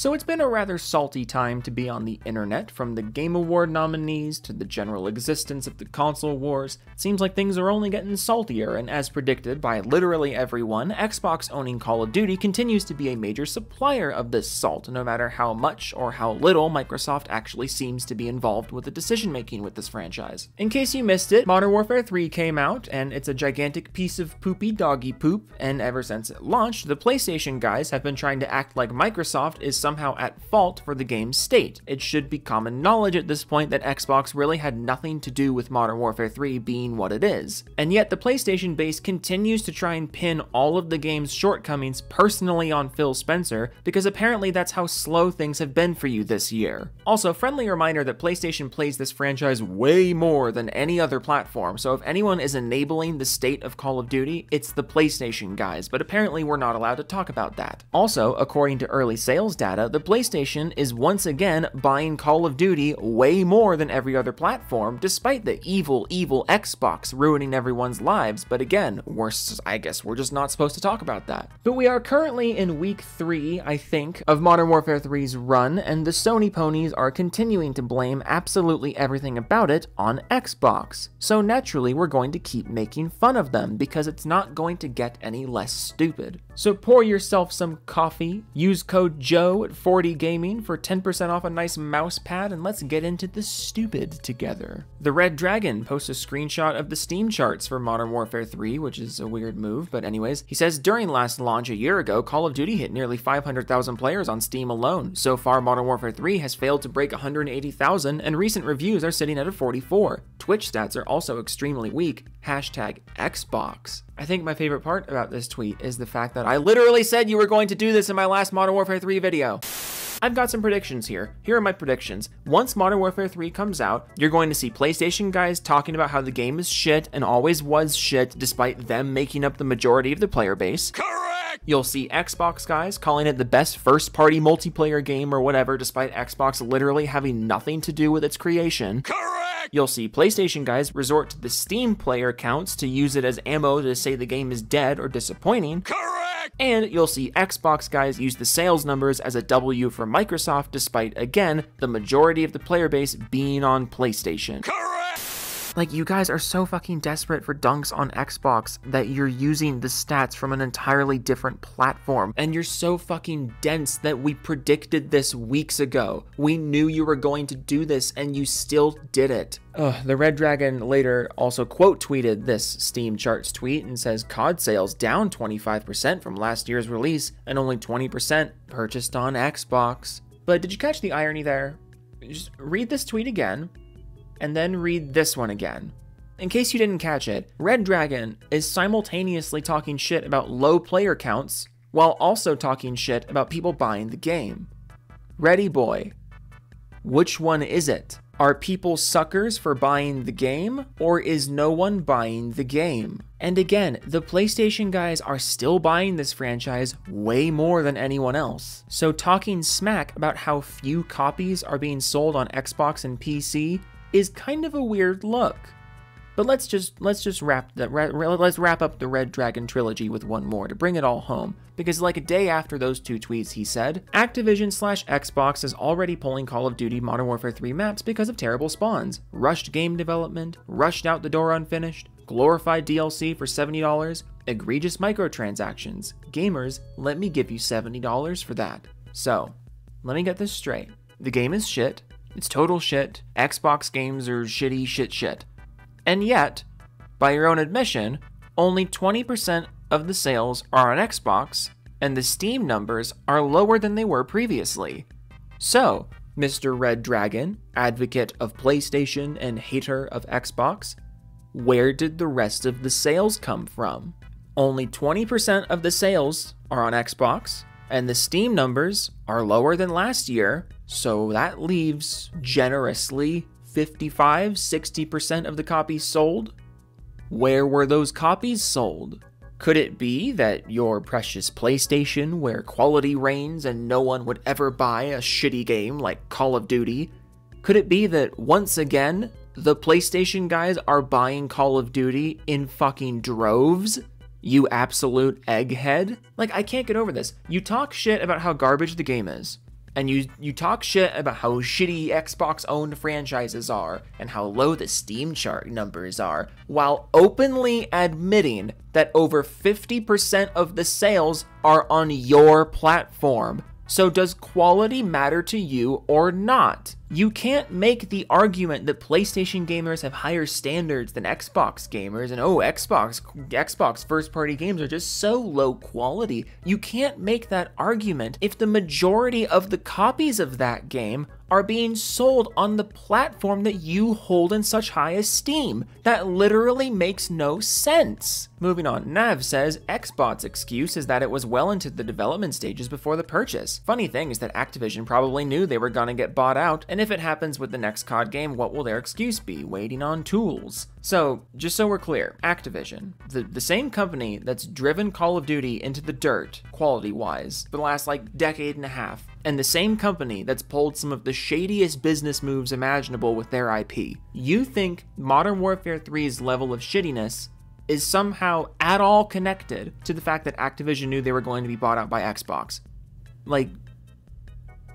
So it's been a rather salty time to be on the internet, from the Game Award nominees to the general existence of the console wars. It seems like things are only getting saltier, and as predicted by literally everyone, Xbox owning Call of Duty continues to be a major supplier of this salt, no matter how much or how little Microsoft actually seems to be involved with the decision making with this franchise. In case you missed it, Modern Warfare 3 came out, and it's a gigantic piece of poopy doggy poop, and ever since it launched, the PlayStation guys have been trying to act like Microsoft is somehow at fault for the game's state. It should be common knowledge at this point that Xbox really had nothing to do with Modern Warfare 3 being what it is. And yet the PlayStation base continues to try and pin all of the game's shortcomings personally on Phil Spencer, because apparently that's how slow things have been for you this year. Also, friendly reminder that PlayStation plays this franchise way more than any other platform, so if anyone is enabling the state of Call of Duty, it's the PlayStation guys, but apparently we're not allowed to talk about that. Also, according to early sales data, the PlayStation is once again buying Call of Duty way more than every other platform, despite the evil, evil Xbox ruining everyone's lives. But again, we're, I guess we're just not supposed to talk about that. But we are currently in week three, I think, of Modern Warfare 3's run, and the Sony ponies are continuing to blame absolutely everything about it on Xbox. So naturally, we're going to keep making fun of them because it's not going to get any less stupid. So pour yourself some coffee, use code JOE at 4D Gaming for 10% off a nice mouse pad, and let's get into the stupid together. The Red Dragon posts a screenshot of the Steam charts for Modern Warfare 3, which is a weird move, but anyways, he says during last launch a year ago, Call of Duty hit nearly 500,000 players on Steam alone. So far, Modern Warfare 3 has failed to break 180,000, and recent reviews are sitting at a 44. Twitch stats are also extremely weak. Hashtag Xbox. I think my favorite part about this tweet is the fact that I literally said you were going to do this in my last Modern Warfare 3 video. I've got some predictions here. Here are my predictions. Once Modern Warfare 3 comes out, you're going to see PlayStation guys talking about how the game is shit and always was shit despite them making up the majority of the player base. Correct! You'll see Xbox guys calling it the best first party multiplayer game or whatever despite Xbox literally having nothing to do with its creation. Correct! You'll see PlayStation guys resort to the Steam player counts to use it as ammo to say the game is dead or disappointing. Correct! And you'll see Xbox guys use the sales numbers as a W for Microsoft, despite, again, the majority of the player base being on PlayStation. Correct! Like, you guys are so fucking desperate for dunks on Xbox that you're using the stats from an entirely different platform. And you're so fucking dense that we predicted this weeks ago. We knew you were going to do this and you still did it. Ugh, the Red Dragon later also quote tweeted this Steam charts tweet and says COD sales down 25% from last year's release and only 20% purchased on Xbox. But did you catch the irony there? Just read this tweet again and then read this one again. In case you didn't catch it, Red Dragon is simultaneously talking shit about low player counts while also talking shit about people buying the game. Ready boy, which one is it? Are people suckers for buying the game, or is no one buying the game? And again, the PlayStation guys are still buying this franchise way more than anyone else. So talking smack about how few copies are being sold on Xbox and PC is kind of a weird look. But let's just let's just wrap that let's wrap up the Red Dragon trilogy with one more to bring it all home. Because like a day after those two tweets, he said, Activision slash Xbox is already pulling Call of Duty Modern Warfare 3 maps because of terrible spawns, rushed game development, rushed out the door unfinished, glorified DLC for $70, egregious microtransactions. Gamers, let me give you $70 for that. So, let me get this straight. The game is shit. It's total shit. Xbox games are shitty shit shit. And yet, by your own admission, only 20% of the sales are on Xbox, and the Steam numbers are lower than they were previously. So, Mr. Red Dragon, advocate of PlayStation and hater of Xbox, where did the rest of the sales come from? Only 20% of the sales are on Xbox, and the Steam numbers are lower than last year, so that leaves generously 55 60% of the copies sold? Where were those copies sold? Could it be that your precious PlayStation, where quality reigns and no one would ever buy a shitty game like Call of Duty, could it be that once again, the PlayStation guys are buying Call of Duty in fucking droves? You absolute egghead? Like, I can't get over this. You talk shit about how garbage the game is. and you you talk shit about how shitty Xbox owned franchises are and how low the Steam chart numbers are while openly admitting that over 50% of the sales are on your platform. So does quality matter to you or not? You can't make the argument that PlayStation gamers have higher standards than Xbox gamers and oh Xbox Xbox first party games are just so low quality. You can't make that argument if the majority of the copies of that game are being sold on the platform that you hold in such high esteem. That literally makes no sense. Moving on, Nav says Xbox's excuse is that it was well into the development stages before the purchase. Funny thing is that Activision probably knew they were gonna get bought out, and if it happens with the next COD game, what will their excuse be? Waiting on tools. So, just so we're clear, Activision, the, the same company that's driven Call of Duty into the dirt, quality wise, for the last like decade and a half, and the same company that's pulled some of the shadiest business moves imaginable with their IP. You think Modern Warfare 3's level of shittiness is somehow at all connected to the fact that Activision knew they were going to be bought out by Xbox. Like,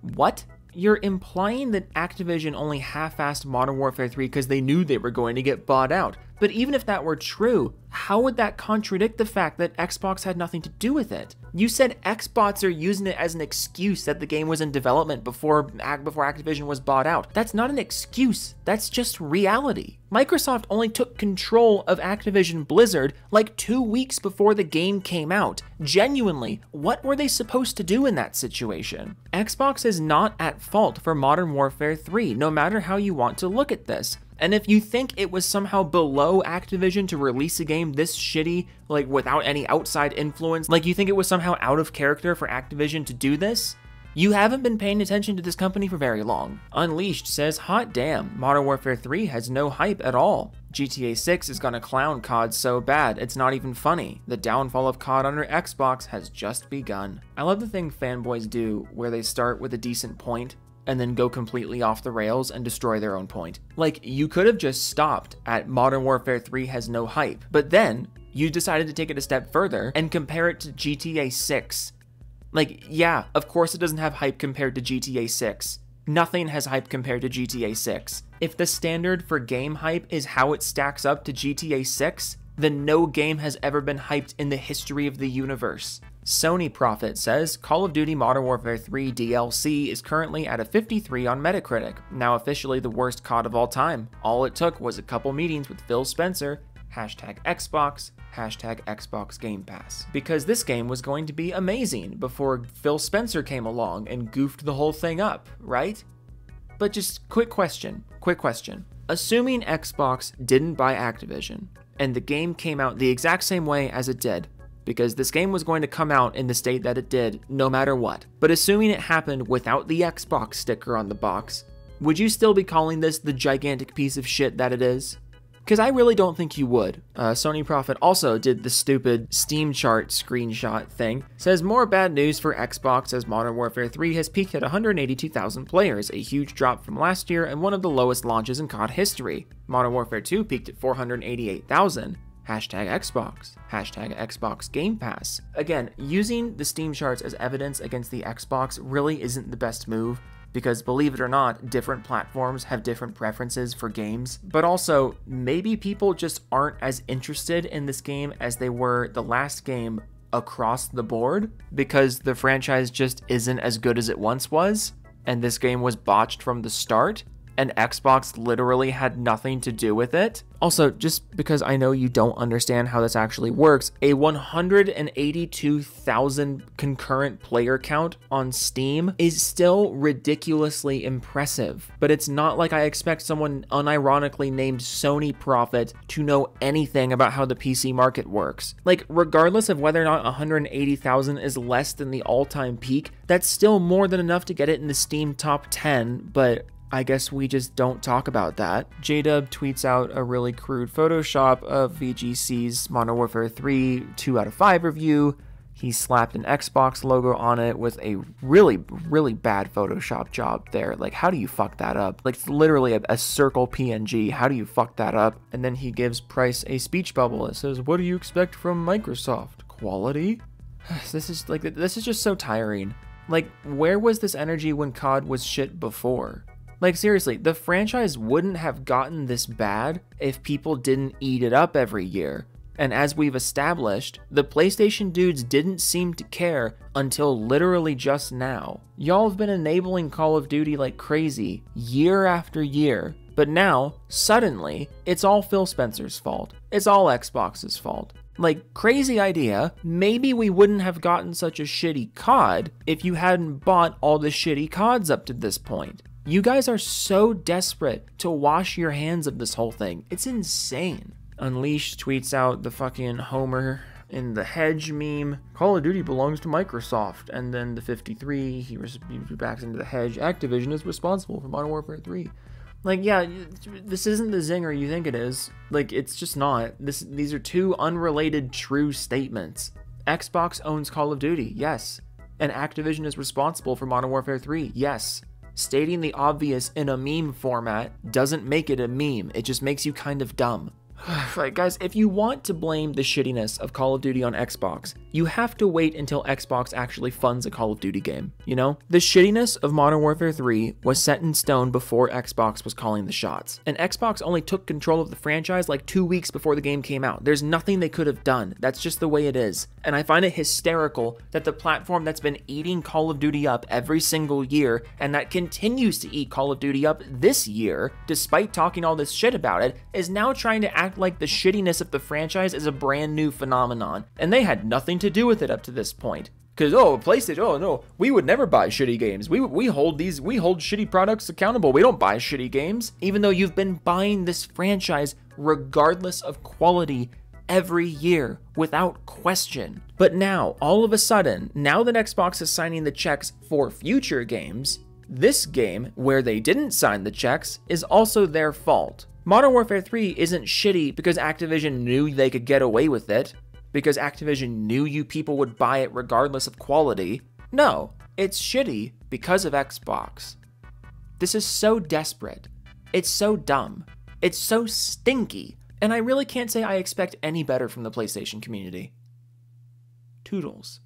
what? You're implying that Activision only half assed Modern Warfare 3 because they knew they were going to get bought out. But even if that were true, how would that contradict the fact that Xbox had nothing to do with it? You said Xbox are using it as an excuse that the game was in development before before Activision was bought out. That's not an excuse. That's just reality. Microsoft only took control of Activision Blizzard like 2 weeks before the game came out. Genuinely, what were they supposed to do in that situation? Xbox is not at fault for Modern Warfare 3, no matter how you want to look at this. And if you think it was somehow below Activision to release a game this shitty, like without any outside influence, like you think it was somehow out of character for Activision to do this, you haven't been paying attention to this company for very long. Unleashed says, hot damn, Modern Warfare 3 has no hype at all. GTA 6 is gonna clown COD so bad, it's not even funny. The downfall of COD under Xbox has just begun. I love the thing fanboys do where they start with a decent point and then go completely off the rails and destroy their own point. Like, you could have just stopped at Modern Warfare 3 has no hype, but then you decided to take it a step further and compare it to GTA 6. Like, yeah, of course it doesn't have hype compared to GTA 6. Nothing has hype compared to GTA 6. If the standard for game hype is how it stacks up to GTA 6, then no game has ever been hyped in the history of the universe. Sony Profit says Call of Duty Modern Warfare 3 DLC is currently at a 53 on Metacritic, now officially the worst COD of all time. All it took was a couple meetings with Phil Spencer, hashtag Xbox, hashtag Xbox Game Pass. Because this game was going to be amazing before Phil Spencer came along and goofed the whole thing up, right? But just quick question, quick question. Assuming Xbox didn't buy Activision, and the game came out the exact same way as it did, because this game was going to come out in the state that it did no matter what. But assuming it happened without the Xbox sticker on the box, would you still be calling this the gigantic piece of shit that it is? Because I really don't think you would. Uh, Sony Profit also did the stupid Steam chart screenshot thing. Says more bad news for Xbox as Modern Warfare 3 has peaked at 182,000 players, a huge drop from last year and one of the lowest launches in COD history. Modern Warfare 2 peaked at 488,000 hashtag Xbox, hashtag Xbox Game Pass. Again, using the Steam charts as evidence against the Xbox really isn't the best move because believe it or not, different platforms have different preferences for games. But also, maybe people just aren't as interested in this game as they were the last game across the board because the franchise just isn't as good as it once was, and this game was botched from the start and Xbox literally had nothing to do with it. Also, just because I know you don't understand how this actually works, a 182,000 concurrent player count on Steam is still ridiculously impressive. But it's not like I expect someone unironically named Sony Profit to know anything about how the PC market works. Like, regardless of whether or not 180,000 is less than the all time peak, that's still more than enough to get it in the Steam top 10, but I guess we just don't talk about that. JDub tweets out a really crude Photoshop of VGC's Modern Warfare 3 2 out of 5 review. He slapped an Xbox logo on it with a really, really bad Photoshop job there. Like, how do you fuck that up? Like, it's literally a, a circle PNG. How do you fuck that up? And then he gives Price a speech bubble. It says, What do you expect from Microsoft? Quality? this is like, this is just so tiring. Like, where was this energy when COD was shit before? Like, seriously, the franchise wouldn't have gotten this bad if people didn't eat it up every year. And as we've established, the PlayStation dudes didn't seem to care until literally just now. Y'all have been enabling Call of Duty like crazy, year after year, but now, suddenly, it's all Phil Spencer's fault. It's all Xbox's fault. Like, crazy idea, maybe we wouldn't have gotten such a shitty COD if you hadn't bought all the shitty CODs up to this point. You guys are so desperate to wash your hands of this whole thing. It's insane. Unleashed tweets out the fucking Homer in the hedge meme. Call of Duty belongs to Microsoft. And then the 53, he, backs into the hedge. Activision is responsible for Modern Warfare 3. Like, yeah, this isn't the zinger you think it is. Like, it's just not. This these are two unrelated true statements. Xbox owns Call of Duty, yes. And Activision is responsible for Modern Warfare 3, yes. Stating the obvious in a meme format doesn't make it a meme, it just makes you kind of dumb. like, guys, if you want to blame the shittiness of Call of Duty on Xbox, you have to wait until Xbox actually funds a Call of Duty game, you know? The shittiness of Modern Warfare 3 was set in stone before Xbox was calling the shots. And Xbox only took control of the franchise like two weeks before the game came out. There's nothing they could have done. That's just the way it is. And I find it hysterical that the platform that's been eating Call of Duty up every single year and that continues to eat Call of Duty up this year, despite talking all this shit about it, is now trying to act like the shittiness of the franchise is a brand new phenomenon. And they had nothing to do with it up to this point. Cause oh PlayStation, oh no, we would never buy shitty games. We we hold these we hold shitty products accountable. We don't buy shitty games, even though you've been buying this franchise regardless of quality every year without question. But now, all of a sudden, now that Xbox is signing the checks for future games, this game, where they didn't sign the checks, is also their fault. Modern Warfare 3 isn't shitty because Activision knew they could get away with it because Activision knew you people would buy it regardless of quality. No, it's shitty because of Xbox. This is so desperate. It's so dumb. It's so stinky. And I really can't say I expect any better from the PlayStation community. Toodles.